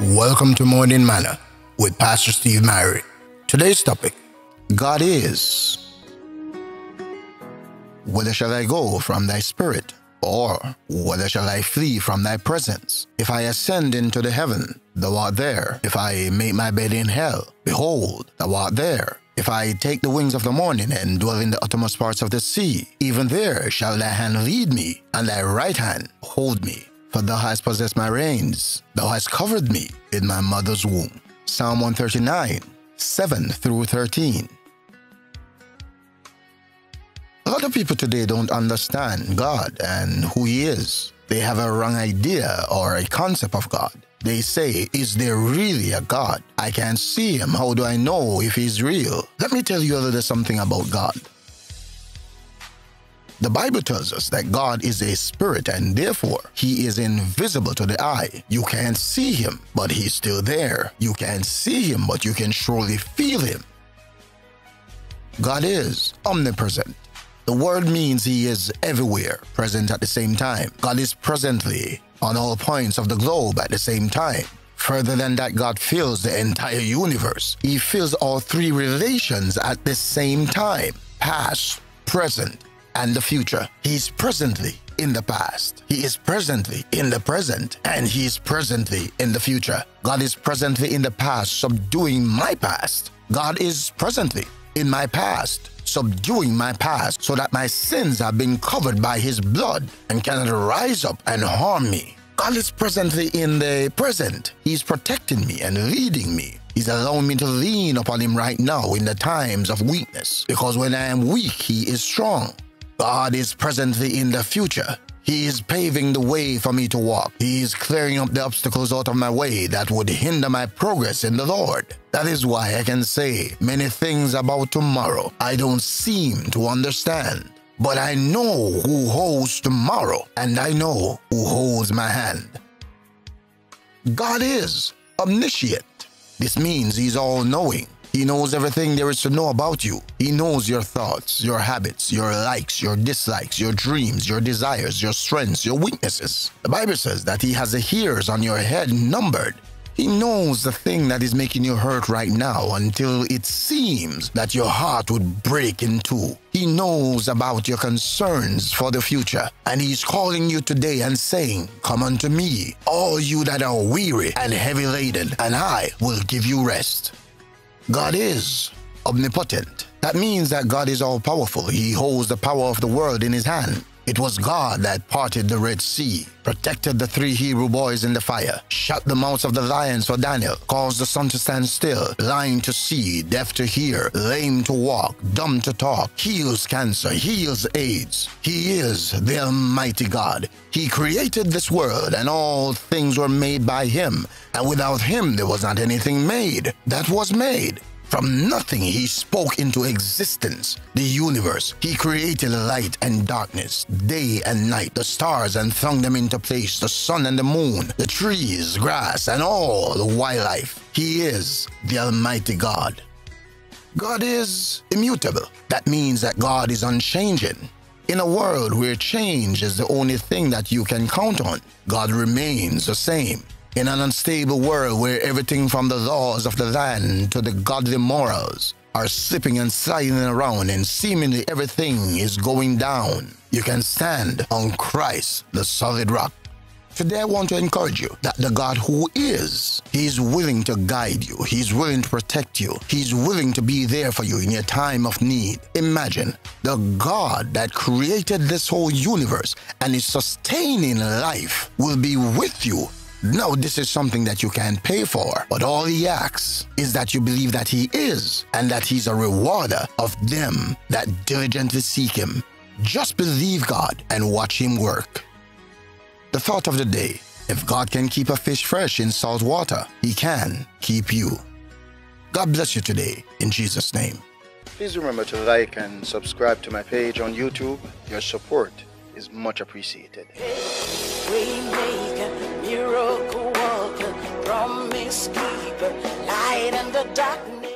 Welcome to Morning Manna with Pastor Steve Myrie. Today's topic God is. Whither shall I go from thy spirit? Or whither shall I flee from thy presence? If I ascend into the heaven, thou art there. If I make my bed in hell, behold, thou art there. If I take the wings of the morning and dwell in the uttermost parts of the sea, even there shall thy hand lead me, and thy right hand hold me. For thou hast possessed my reins, thou hast covered me in my mother's womb. Psalm 139, 7 through 13. A lot of people today don't understand God and who He is. They have a wrong idea or a concept of God. They say, Is there really a God? I can't see Him. How do I know if He's real? Let me tell you a little something about God. The Bible tells us that God is a spirit and therefore he is invisible to the eye. You can't see him, but he's still there. You can't see him, but you can surely feel him. God is omnipresent. The word means he is everywhere, present at the same time. God is presently on all points of the globe at the same time. Further than that, God fills the entire universe. He fills all three relations at the same time past, present, and the future. He is presently in the past. He is presently in the present. And He is presently in the future. God is presently in the past, subduing my past. God is presently in my past, subduing my past, so that my sins have been covered by His blood and cannot rise up and harm me. God is presently in the present. He's protecting me and leading me. He's allowing me to lean upon Him right now in the times of weakness, because when I am weak, He is strong. God is presently in the future. He is paving the way for me to walk. He is clearing up the obstacles out of my way that would hinder my progress in the Lord. That is why I can say many things about tomorrow I don't seem to understand. But I know who holds tomorrow, and I know who holds my hand. God is omniscient. This means He's all knowing. He knows everything there is to know about you. He knows your thoughts, your habits, your likes, your dislikes, your dreams, your desires, your strengths, your weaknesses. The Bible says that He has the hairs on your head numbered. He knows the thing that is making you hurt right now until it seems that your heart would break in two. He knows about your concerns for the future, and He's calling you today and saying, Come unto me, all you that are weary and heavy laden, and I will give you rest. God is omnipotent. That means that God is all powerful. He holds the power of the world in his hand. It was God that parted the Red Sea, protected the three Hebrew boys in the fire, shut the mouths of the lions for Daniel, caused the sun to stand still, blind to see, deaf to hear, lame to walk, dumb to talk, heals cancer, heals AIDS. He is the Almighty God. He created this world, and all things were made by Him, and without Him there was not anything made that was made. From nothing, he spoke into existence the universe. He created light and darkness, day and night, the stars, and flung them into place, the sun and the moon, the trees, grass, and all the wildlife. He is the Almighty God. God is immutable. That means that God is unchanging. In a world where change is the only thing that you can count on, God remains the same. In an unstable world where everything from the laws of the land to the godly morals are slipping and sliding around and seemingly everything is going down, you can stand on Christ, the solid rock. Today I want to encourage you that the God who is, He's willing to guide you. He's willing to protect you. He's willing to be there for you in your time of need. Imagine the God that created this whole universe and is sustaining life will be with you no, this is something that you can't pay for, but all he asks is that you believe that he is and that he's a rewarder of them that diligently seek him. Just believe God and watch him work. The thought of the day if God can keep a fish fresh in salt water, he can keep you. God bless you today, in Jesus' name. Please remember to like and subscribe to my page on YouTube. Your support is much appreciated. miracle promise keeper, light the darkness.